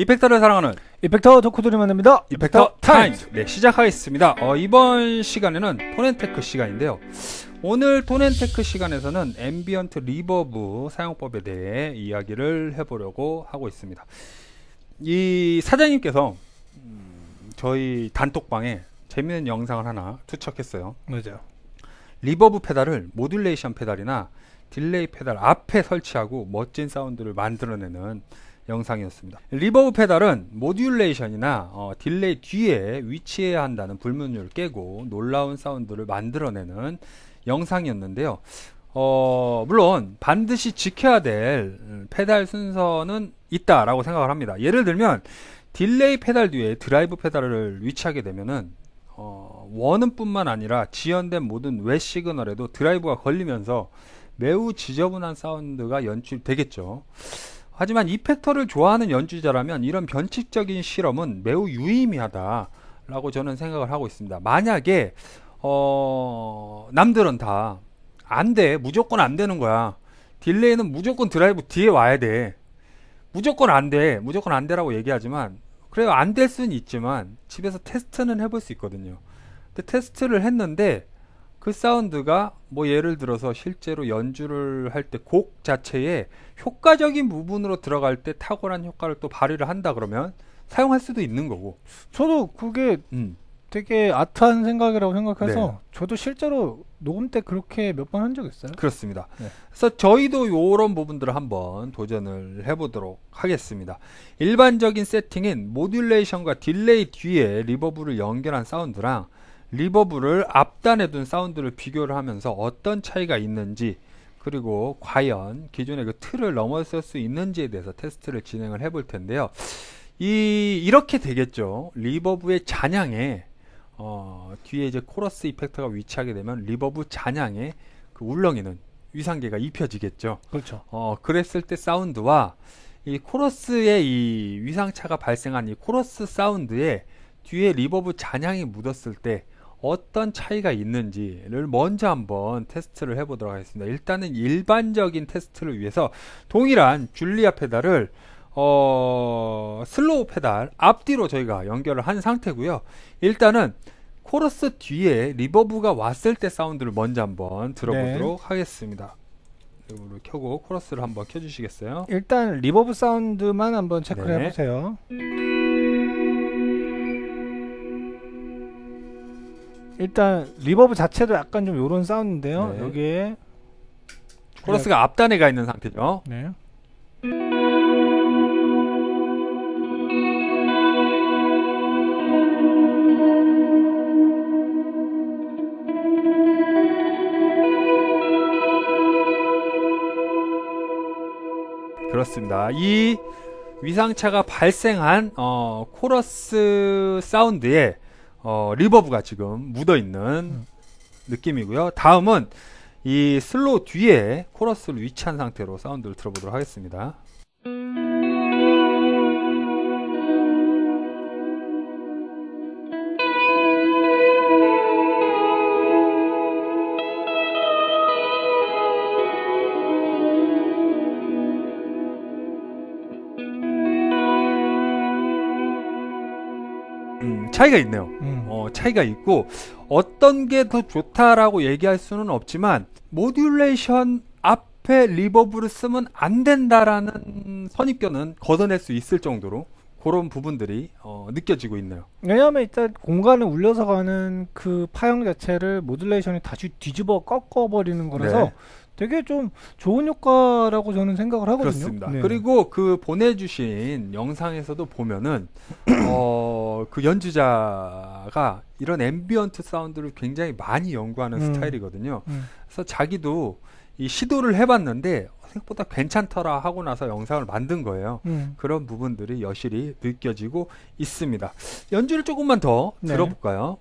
effector를 사랑하는 effector 덕후들이 만납니다. Effector Times. 네 시작하겠습니다. 어, 이번 시간에는 Tone & Tech 시간인데요. 오늘 Tone & Tech 시간에서는 ambient reverb 사용법에 대해 이야기를 해보려고 하고 있습니다. 이 사장님께서 음, 저희 단톡방에 재밌는 영상을 하나 투척했어요. 맞아요. reverb 페달을 modulation 페달이나 delay 페달 앞에 설치하고 멋진 사운드를 만들어내는 영상이었습니다. reverb 페달은 modulation이나 어, delay 뒤에 위치해야 한다는 불문율을 깨고 놀라운 사운드를 만들어내는 영상이었는데요. 어, 물론 반드시 지켜야 될 음, 페달 순서는 있다라고 생각을 합니다. 예를 들면 delay 페달 뒤에 드라이브 페달을 위치하게 되면은 어, 원음뿐만 아니라 지연된 모든 wet signal에도 drive가 걸리면서 매우 지저분한 사운드가 연출되겠죠. 하지만 effector를 좋아하는 연주자라면 이런 변칙적인 실험은 매우 유의미하다라고 저는 생각을 하고 있습니다. 만약에 어, 남들은 다 안 돼. 무조건 안 되는 거야. delay는 무조건 드라이브 뒤에 와야 돼. 무조건 안 돼. 무조건 안 돼라고 얘기하지만 그래요. 안 될 수는 있지만 집에서 테스트는 해볼 수 있거든요. 근데 테스트를 했는데 그 사운드가 뭐 예를 들어서 실제로 연주를 할 때 곡 자체에 효과적인 부분으로 들어갈 때 탁월한 효과를 또 발휘를 한다 그러면 사용할 수도 있는 거고. 저도 그게 음. 되게 art한 생각이라고 생각해서 네. 저도 실제로 녹음 때 그렇게 몇 번 한 적 있어요. 그렇습니다. 네. 그래서 저희도 요런 부분들을 한번 도전을 해보도록 하겠습니다. 일반적인 세팅인 modulation과 delay 뒤에 reverb를 연결한 사운드랑 reverb를 앞단에 둔 사운드를 비교를 하면서 어떤 차이가 있는지 그리고 과연 기존의 그 틀을 넘어설 수 있는지에 대해서 테스트를 진행을 해볼 텐데요. 이 이렇게 되겠죠. 리버브의 잔향에 어, 뒤에 이제 코러스 effector가 위치하게 되면 reverb 잔향에 그 울렁이는 위상차가 입혀지겠죠. 그렇죠. 어, 그랬을 때 사운드와 이 코러스의 이 위상차가 발생한 이 코러스 사운드에 뒤에 reverb 잔향이 묻었을 때 어떤 차이가 있는지를 먼저 한번 테스트를 해보도록 하겠습니다. 일단은 일반적인 테스트를 위해서 동일한 Julia 페달을 어, Slö 페달 앞뒤로 저희가 연결을 한 상태고요. 일단은 코러스 뒤에 reverb가 왔을 때 사운드를 먼저 한번 들어보도록 하겠습니다. 이거를 켜고 코러스를 한번 켜주시겠어요? 일단 reverb 사운드만 한번 체크를 네. 해보세요. 일단 reverb 자체도 약간 좀 요런 사운드인데요. 네. 여기에 코러스가 앞단에 가 있는 상태죠. 네. 그렇습니다. 이 위상차가 발생한 어, 코러스 사운드에 어, reverb가 지금 묻어 있는 느낌이고요. 다음은 이 Slö 뒤에 코러스를 위치한 상태로 사운드를 들어보도록 하겠습니다. 차이가 있네요. 음. 어, 차이가 있고 어떤 게 더 좋다라고 얘기할 수는 없지만 modulation 앞에 reverb를 쓰면 안 된다라는 선입견은 걷어낼 수 있을 정도로 그런 부분들이 어, 느껴지고 있네요. 왜냐하면 일단 공간을 울려서 가는 그 파형 자체를 modulation이 다시 뒤집어 꺾어버리는 거라서 네. 되게 좀 좋은 효과라고 저는 생각을 하거든요. 그렇습니다. 네. 그리고 그 보내주신 영상에서도 보면은 어, 그 연주자가 이런 ambient 사운드를 굉장히 많이 연구하는 음. 스타일이거든요. 음. 그래서 자기도 이 시도를 해봤는데 생각보다 괜찮더라 하고 나서 영상을 만든 거예요. 음. 그런 부분들이 여실히 느껴지고 있습니다. 연주를 조금만 더 네. 들어볼까요?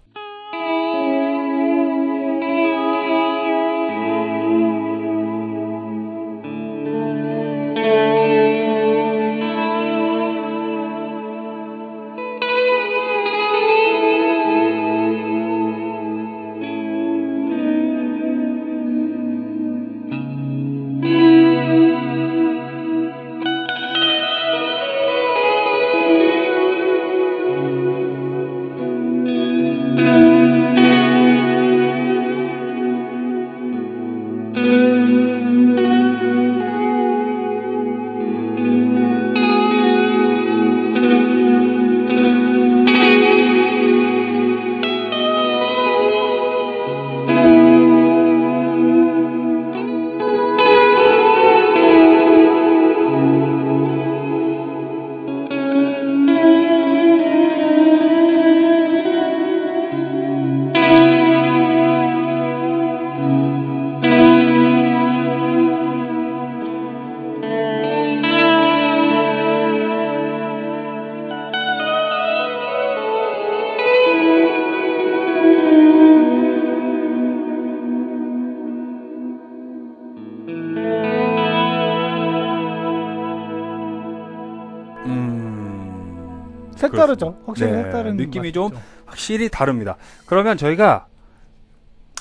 색다르죠. 확실히 네, 색다른 느낌이 맛이죠. 확실히 다릅니다. 그러면 저희가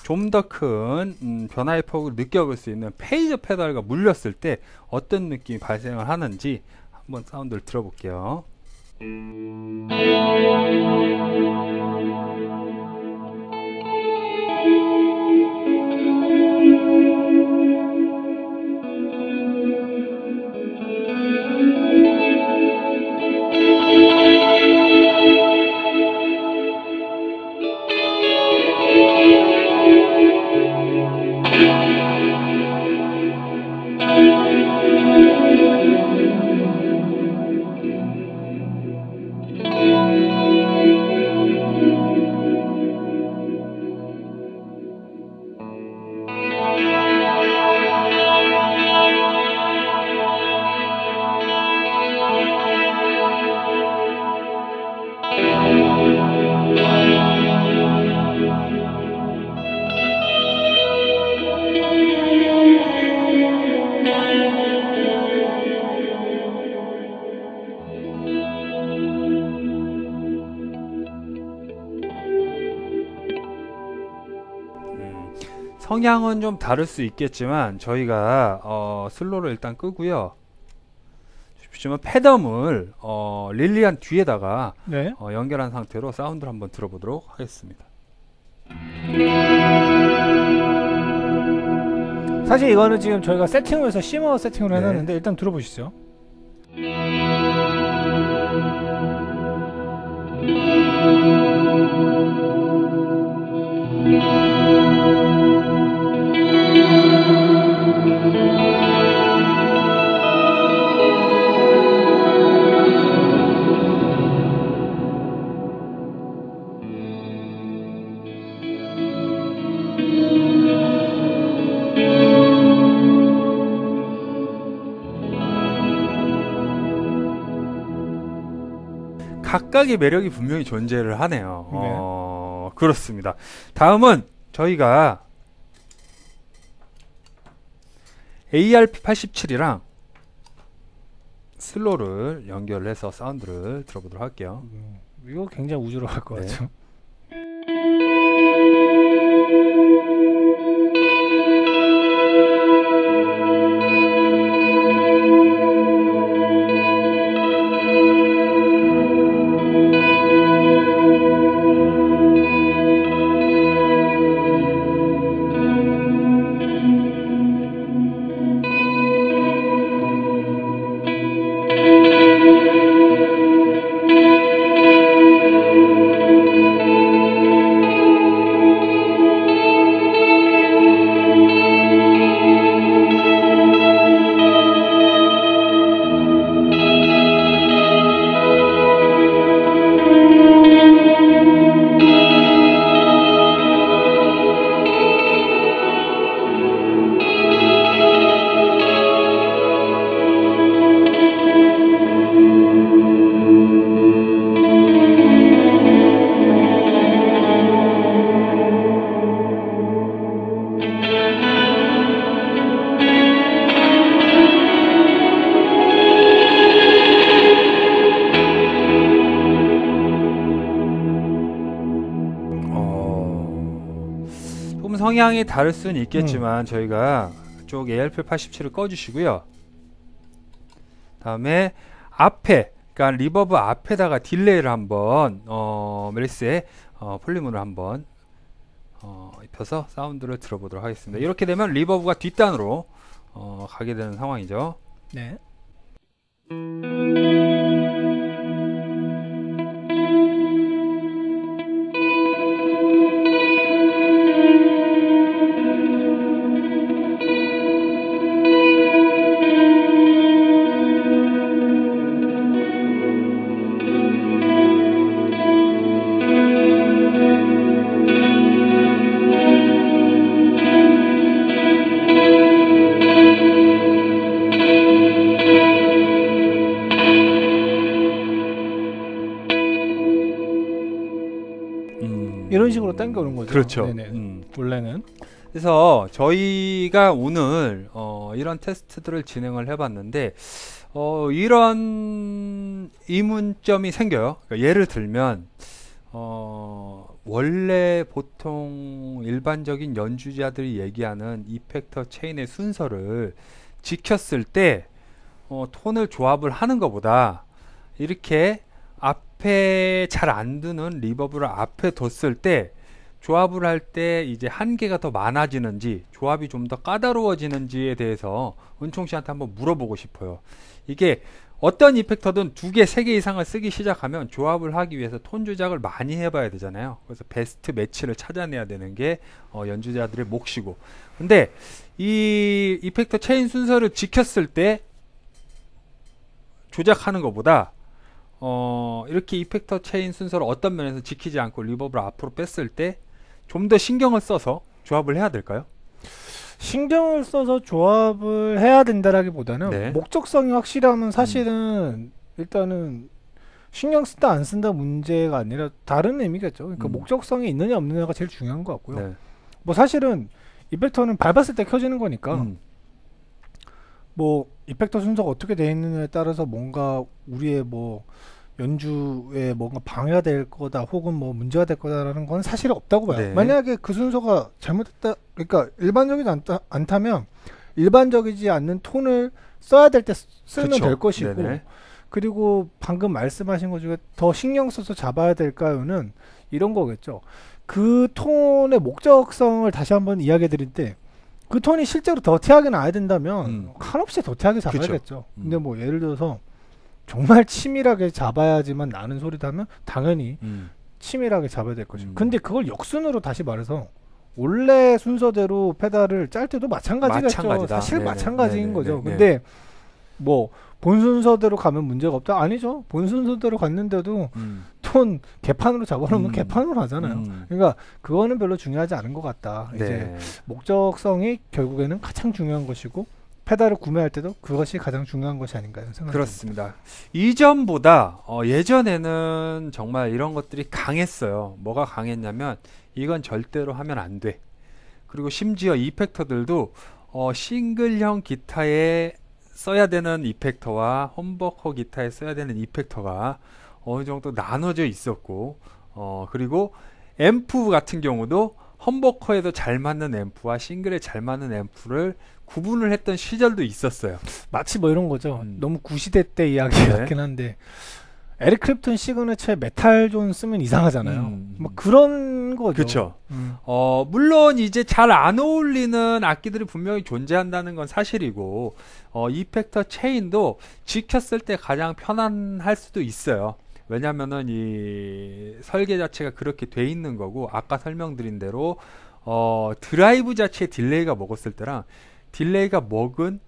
좀 더큰 음, 변화의 폭을 느껴볼 수 있는 페이저 페달과 물렸을 때 어떤 느낌이 발생을 하는지 한번 사운드를 들어볼게요. 성향은 좀 다를 수 있겠지만 저희가 어, 슬로를 일단 끄고요. 보시면 패덤을 어, 릴리안 뒤에다가 네. 어, 연결한 상태로 사운드를 한번 들어보도록 하겠습니다. 사실 이거는 지금 저희가 세팅을 해서 시머 세팅을 네. 해놨는데 일단 들어보시죠. 각각의 매력이 분명히 존재를 하네요. 어, 그렇습니다. 다음은 저희가 ARP87이랑 슬로를 연결해서 사운드를 들어보도록 할게요. 음, 이거 굉장히 우주로 갈것 네. 같죠. 성향이 다를 수는 있겠지만 저희가 쪽 ARP87을 꺼주시고요. 다음에 앞에, 그러니까 reverb 앞에다가 delay를 한번 어, Meris의 어, Polymoon을 한번 어, 입혀서 사운드를 들어보도록 하겠습니다. 이렇게 되면 reverb가 뒷단으로 어, 가게 되는 상황이죠. 네. 이런 식으로 당겨오는 거죠. 그렇죠. 네네. 음. 원래는 그래서 저희가 오늘 어, 이런 테스트들을 진행을 해봤는데 어, 이런 이문점이 생겨요. 그러니까 예를 들면 어, 원래 보통 일반적인 연주자들이 얘기하는 이펙터 체인의 순서를 지켰을 때 어, 톤을 조합을 하는 것보다 이렇게 앞에 잘안 두는 reverb를 앞에 뒀을 때 조합을 할 때 이제 한계가 더 많아지는지 조합이 좀 더 까다로워지는지에 대해서 은총 씨한테 한번 물어보고 싶어요. 이게 어떤 effector든 두 개, 세 개 이상을 쓰기 시작하면 조합을 하기 위해서 톤 조작을 많이 해봐야 되잖아요. 그래서 best match를 찾아내야 되는 게 어, 연주자들의 몫이고. 근데 이 effector 체인 순서를 지켰을 때 조작하는 것보다 어, 이렇게 effector 체인 순서를 어떤 면에서 지키지 않고 reverb를 앞으로 뺐을 때 좀 더 신경을 써서 조합을 해야 될까요? 신경을 써서 조합을 해야 된다라기보다는 네. 목적성이 확실하면 사실은 일단은 신경 쓴다 안 쓴다 문제가 아니라 다른 의미겠죠. 그러니까 음. 목적성이 있느냐 없느냐가 제일 중요한 것 같고요. 네. 뭐 사실은 effector는 밟았을 때 켜지는 거니까 음, 뭐 이펙터 순서가 어떻게 되어 있느냐에 따라서 뭔가 우리의 뭐 연주에 뭔가 방해가 될 거다 혹은 뭐 문제가 될 거다라는 건 사실 없다고 봐요. 네. 만약에 그 순서가 잘못됐다 그러니까 일반적이지 않다, 않다면 일반적이지 않는 톤을 써야 될 때 쓰면 그쵸. 될 것이고 네네. 그리고 방금 말씀하신 것 중에 더 신경 써서 잡아야 될까요는 이런 거겠죠. 그 톤의 목적성을 다시 한번 이야기해 드릴 때 그 톤이 실제로 더티하게 나야 된다면 음. 한없이 더티하게. 잡아야겠죠. 음. 근데 뭐 예를 들어서 정말 치밀하게 잡아야지만 나는 소리다면 당연히 음, 치밀하게 잡아야 될 것이고. 음. 근데 그걸 역순으로 다시 말해서 원래 순서대로 페달을 짤 때도 마찬가지겠죠. 마찬가지다. 사실 네네. 마찬가지인 네네. 거죠. 네네. 근데 뭐 본 순서대로 가면 문제가 없다? 아니죠. 본 순서대로 갔는데도 음, 톤 개판으로 잡아놓으면 음. 개판으로 하잖아요. 음. 그러니까 그거는 별로 중요하지 않은 것 같다. 이제 네. 목적성이 결국에는 가장 중요한 것이고 페달을 구매할 때도 그것이 가장 중요한 것이 아닌가 생각합니다. 그렇습니다. 이전보다 어, 예전에는 정말 이런 것들이 강했어요. 뭐가 강했냐면 이건 절대로 하면 안 돼. 그리고 심지어 이펙터들도 어, 싱글형 기타에 써야 되는 이펙터와 홈버커 기타에 써야 되는 이펙터가 어느 정도 나눠져 있었고 어, 그리고 앰프 같은 경우도 humbucker에도 잘 맞는 앰프와 싱글에 잘 맞는 앰프를 구분을 했던 시절도 있었어요. 마치 뭐 이런 거죠. 음. 너무 구시대 때 이야기 네. 같긴 한데 에릭 클랩튼 signature에 Metal Zone 쓰면 이상하잖아요. 음. 뭐 그런 거죠. 그렇죠. 음. 어, 물론 이제 잘 안 어울리는 악기들이 분명히 존재한다는 건 사실이고, 어, effector 체인도 지켰을 때 가장 편안할 수도 있어요. 왜냐면은 이 설계 자체가 그렇게 돼 있는 거고, 아까 설명드린 대로, 어, 드라이브 자체에 delay가 먹었을 때랑 delay가 먹은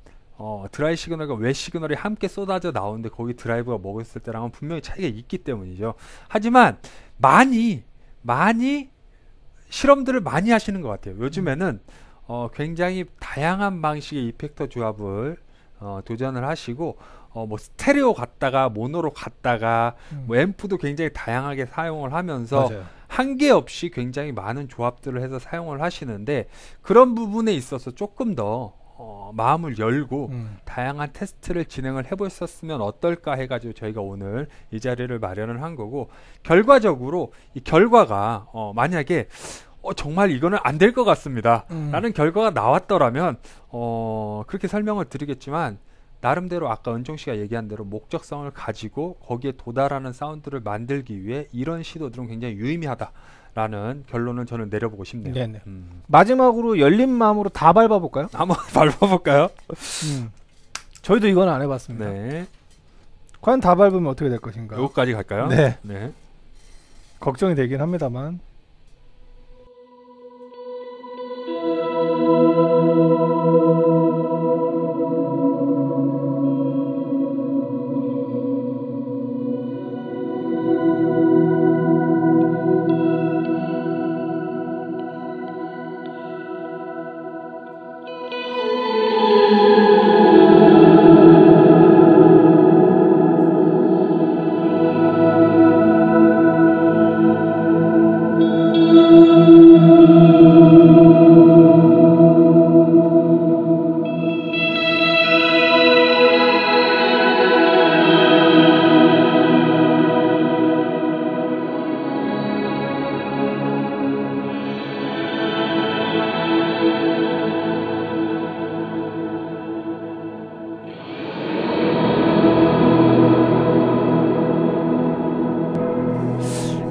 어, dry signal과 wet signal이 함께 쏟아져 나오는데 거기 드라이브가 먹었을 때랑은 분명히 차이가 있기 때문이죠. 하지만 많이 많이 실험들을 많이 하시는 것 같아요. 요즘에는 어, 굉장히 다양한 방식의 이펙터 조합을 어, 도전을 하시고 어, 뭐 스테레오 갔다가 모노로 갔다가 음. 뭐 앰프도 굉장히 다양하게 사용을 하면서 맞아요. 한계 없이 굉장히 많은 조합들을 해서 사용을 하시는데 그런 부분에 있어서 조금 더 어, 마음을 열고 음. 다양한 테스트를 진행을 해보셨으면 어떨까 해가지고 저희가 오늘 이 자리를 마련을 한 거고 결과적으로 이 결과가 어, 만약에 어, 정말 이거는 안 될 것 같습니다. 음. 라는 결과가 나왔더라면 어, 그렇게 설명을 드리겠지만 나름대로 아까 은총 씨가 얘기한 대로 목적성을 가지고 거기에 도달하는 사운드를 만들기 위해 이런 시도들은 굉장히 유의미하다 라는 결론을 저는 내려보고 싶네요. 네네. 음. 마지막으로 열린 마음으로 다 밟아볼까요? 한번 밟아볼까요? 음. 저희도 이건 안 해봤습니다. 네. 과연 다 밟으면 어떻게 될 것인가? 요거까지 갈까요? 네. 네. 걱정이 되긴 합니다만.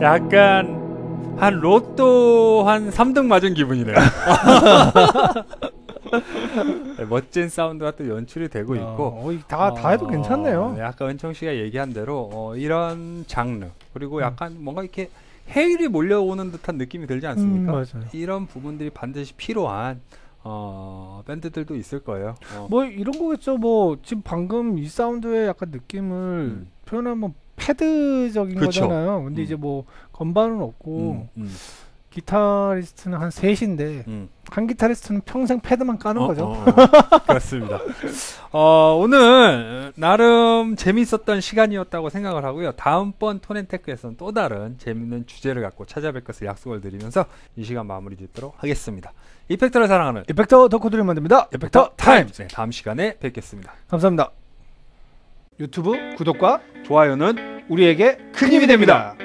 약간 한 로또 한 3등 맞은 기분이네요. 네, 멋진 사운드가 또 연출이 되고 있고 어, 다, 다 해도 어, 괜찮네요. 약간 은총 씨가 얘기한 대로 어, 이런 장르 그리고 음. 약간 뭔가 이렇게 헤일이 몰려오는 듯한 느낌이 들지 음, 않습니까? 맞아요. 이런 부분들이 반드시 필요한 어, 밴드들도 있을 거예요. 어, 뭐 이런 거겠죠. 뭐 지금 방금 이 사운드의 약간 느낌을 음. 표현하면 패드적인 그쵸. 거잖아요. 근데 음. 이제 뭐 건반은 없고 음, 음, 기타리스트는 한 셋인데 음. 한 기타리스트는 평생 패드만 까는 어, 거죠. 어, 어. 그렇습니다. 어, 오늘 나름 재밌었던 시간이었다고 생각을 하고요. 다음번 Tone & Tech에서는 또 다른 재밌는 주제를 갖고 찾아뵐 것을 약속을 드리면서 이 시간 마무리 짓도록 하겠습니다. effector를 사랑하는 effector 덕후들이 만듭니다. effector time. 네, 다음 시간에 뵙겠습니다. 감사합니다. 유튜브 구독과 좋아요는 우리에게 큰 힘이 됩니다.